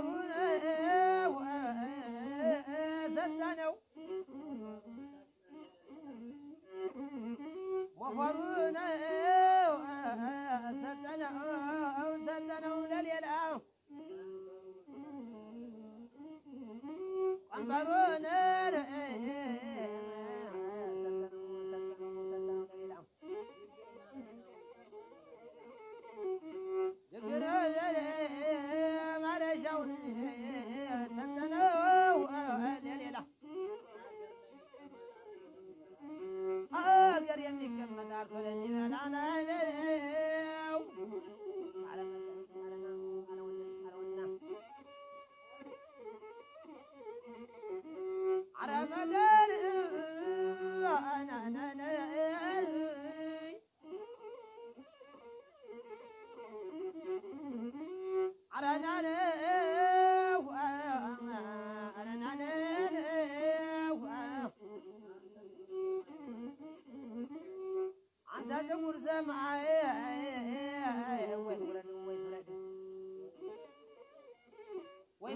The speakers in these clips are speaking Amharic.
Harun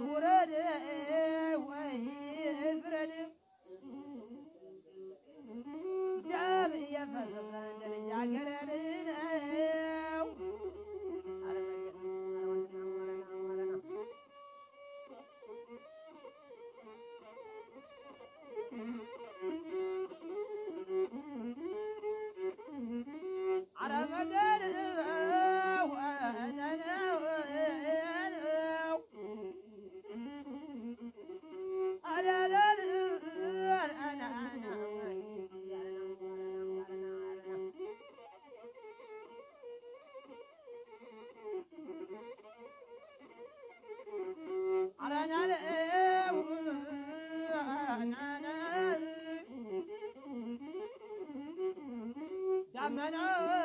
segurando Amen. Oh. Uh,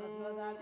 መስሎታል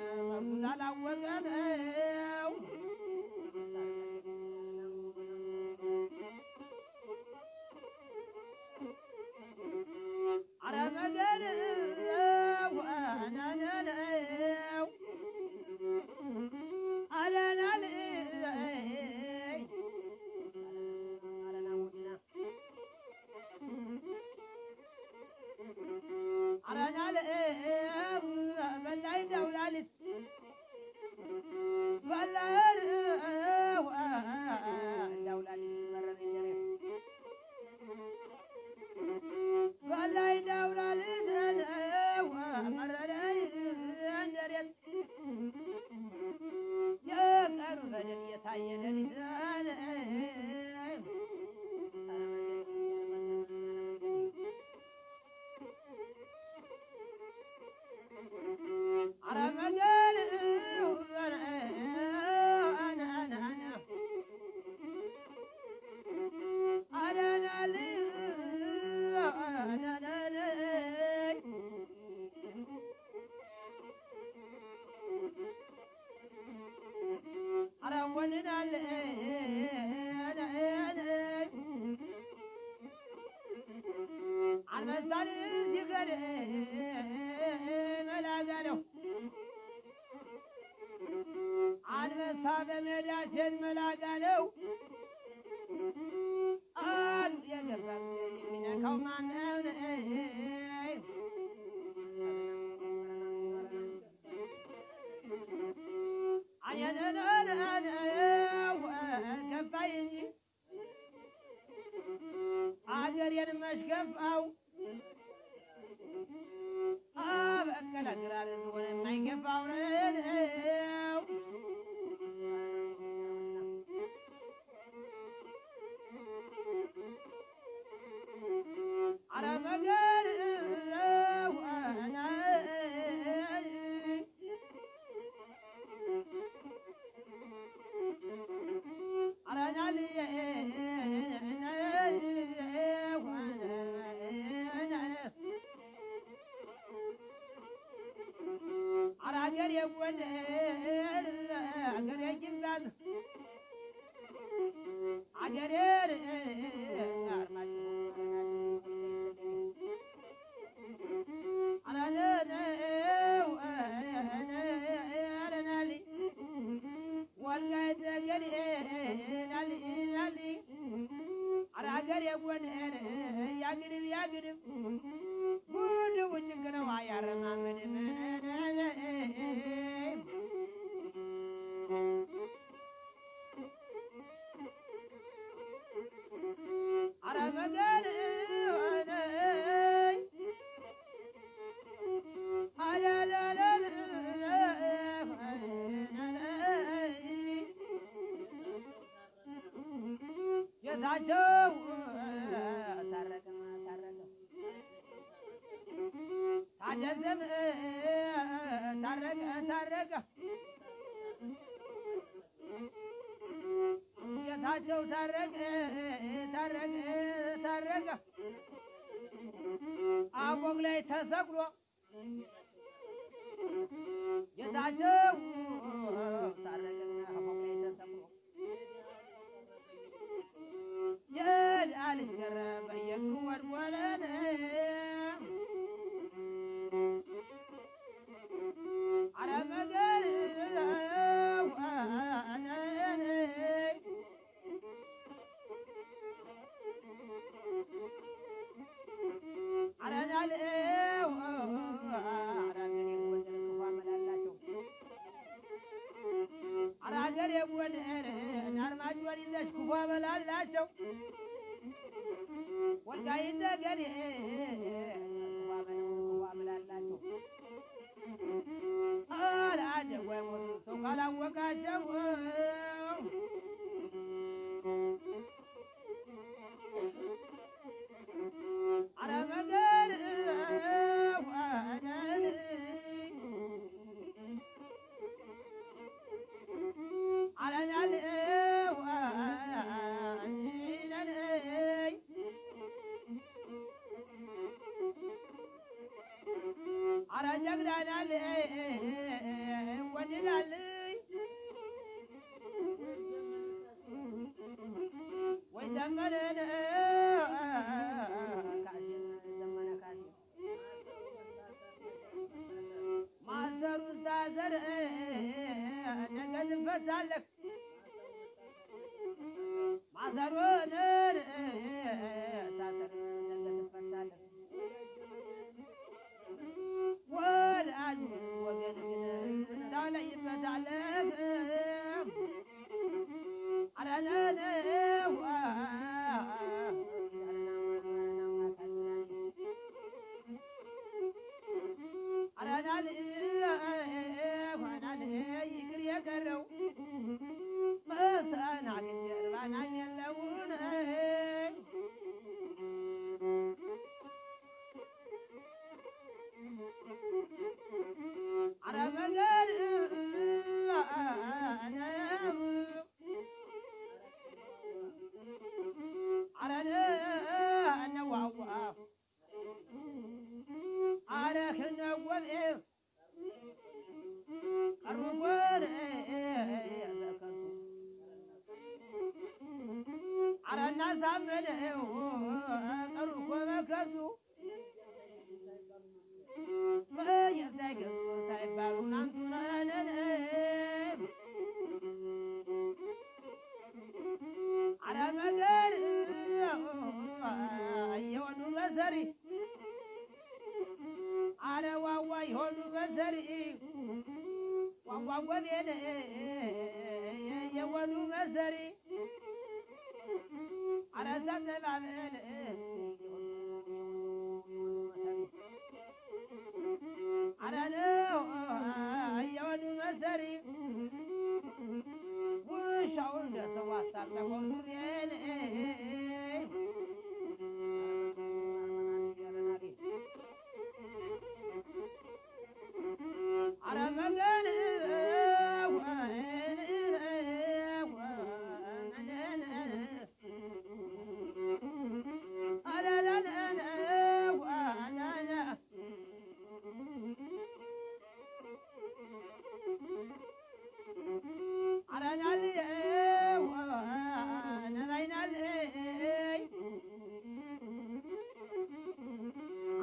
አንበሳን ሲገል መላጋለው አንበሳ በሜዳ ሴት መላጋለው አሉ የገባ የሚነካው ማነው? አየነነነነው አገሬን መሽገፋው ያግድም ያግድም ጌታቸው ታረቀ ታረቀ ታደሰም ታረቀ ታረቀ። ጌታቸው ታረቀ ታረቀ ታረቀ። አቦግ ላይ ተሰቅሎ ጌታቸው ታረቀ የልጅ ገረ በየግሩ ወድወለን አረ መገን አረናለው አራገር የጎንደር አርማጭሆን ይዘሽ ክፉ አመላላቸው ወልቃይት ጠገዴ ክፉ አመላላቸው ጀግናናል ወንዳል ወይ ካሴ ማሰሩ ታሰር ነገ ትፈታለህ ማሰሩን ታሰር ነገ ትፈታለህ ይቅር የቀረው መሰናክል ጀርባናኝ የለውን አረና ሳመነው ቀርቦ በከቱ አንበሳ ዘባብዕ አረነው እየወዱ መሰሪ ውሻውን ደሰው አሳለፈው ዙሪያ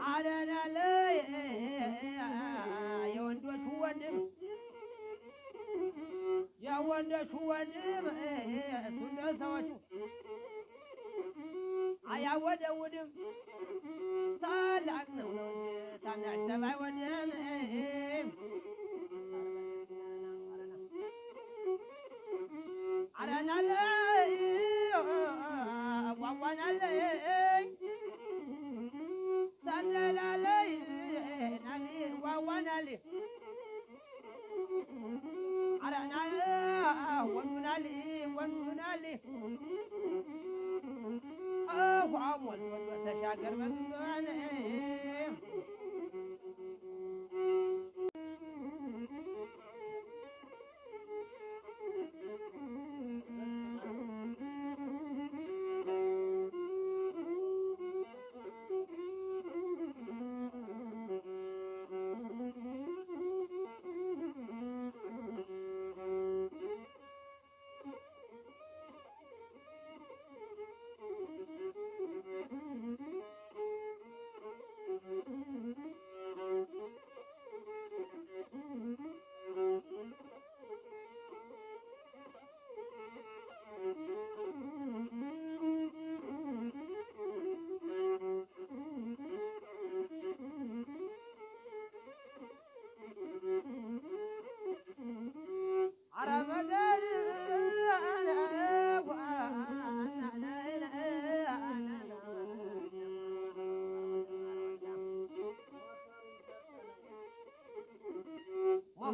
አረናል የወንዶቹ ወንድም የወንዶቹ ወንድም እሱ እንደ ሰዎቹ አያወደውድም ታላቅ ነው ታናሽ ተባይ ወንድም አረናለ علي عرقنا آه ونون آه وعمود وتشاكر مجنون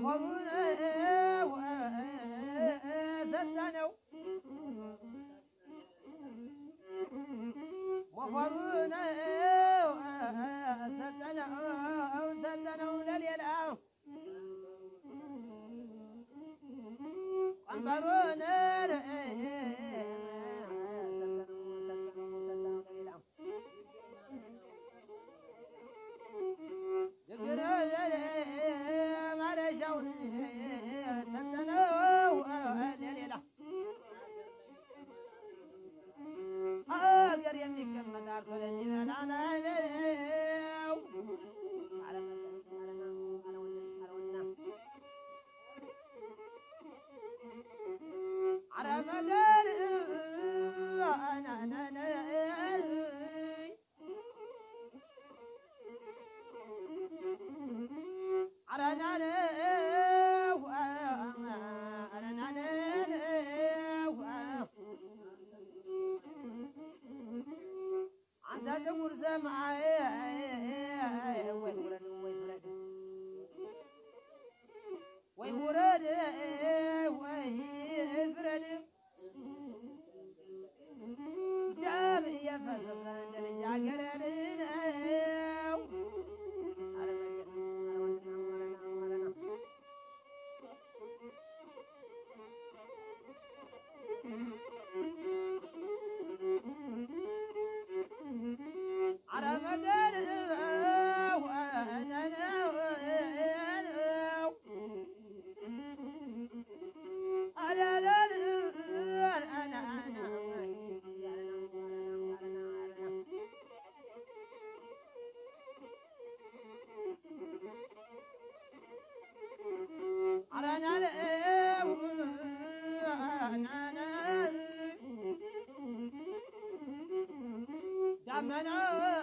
حضرنا وزدنا ደም እየፈሰሰ እንደ ልጃገረድ I know. Oh, oh, oh.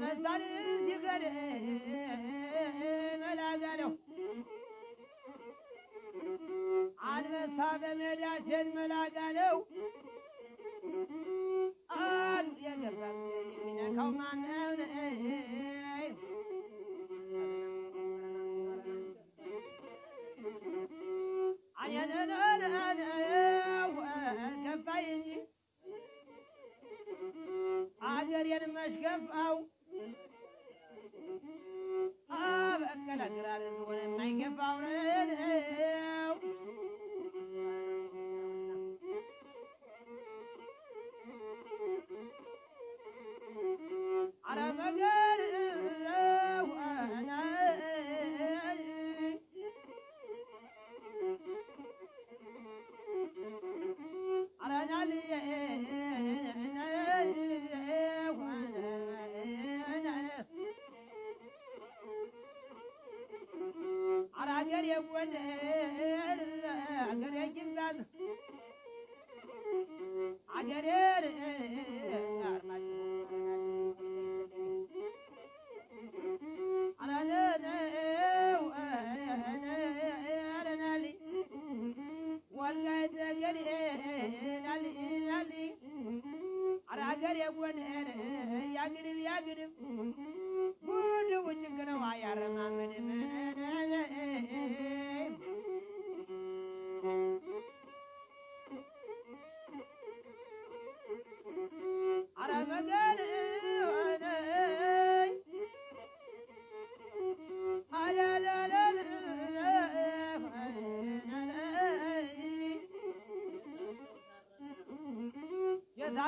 አመሳን ሲቀር መላጋ ነው። አንበሳ በሜዳ ሴት መላጋ ነው አሉ የገባ የሚነካው ማነው ገፋይ አገሬን መሽገፋ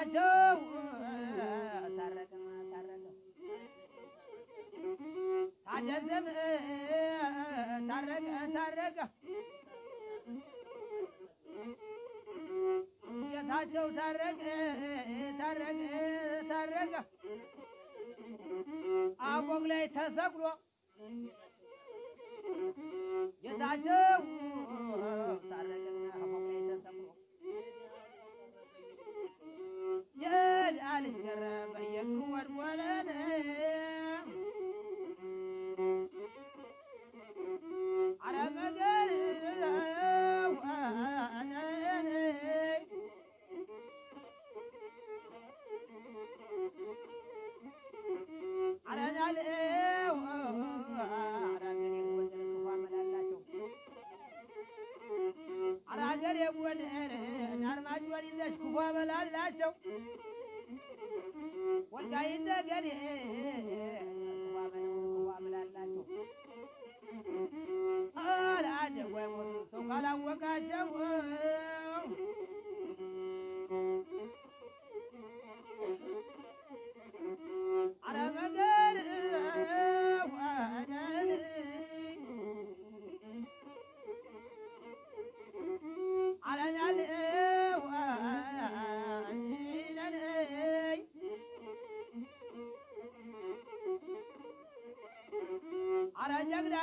ናቸው። ታረቀ ታረቀ ታደሰም ታረቀ ታረቀ። ጌታቸው ታረቀ ታረቀ ታረቀ። አቆቅ ላይ ተሰቅሎ ጌታቸው keluar gua Gak 给你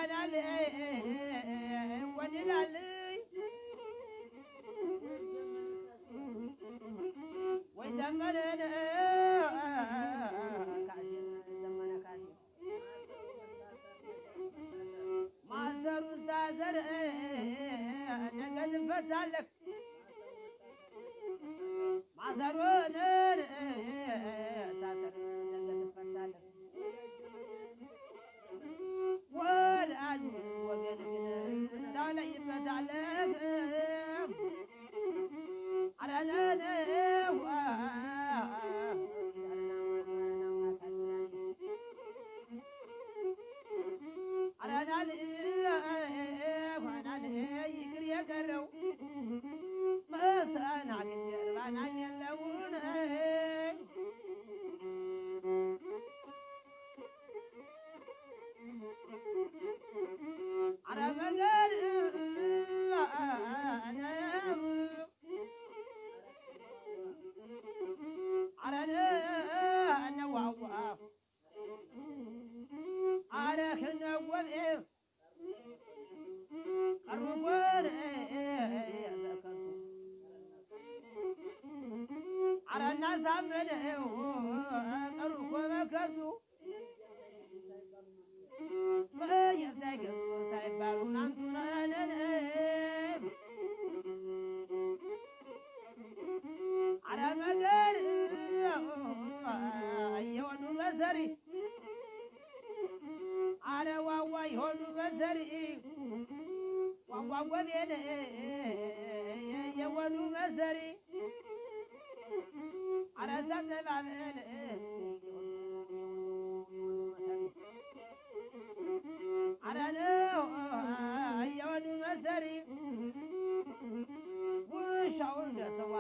darle awone armogore adakatu arana zamene karu kwa makatu ዋጓጎቤን የሆኑ መሰሪ አረ ሰተባበል አረ ነው የሆኑ መሰሪ ውሻው እንደ ሰው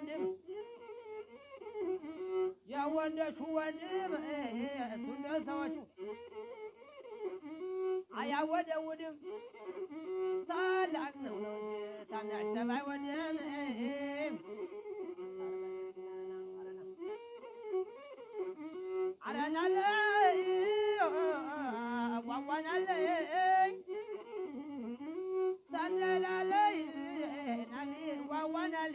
ወንድም የወንዶቹ ወንድም እሱ እንደ ሰዎቹ። አያወደውድም ታላቅ ነው ነው ታናሽ ተባይ ወንድም አረናለ ጓጓናለ ሳንደላለ ናሊ ጓጓናለ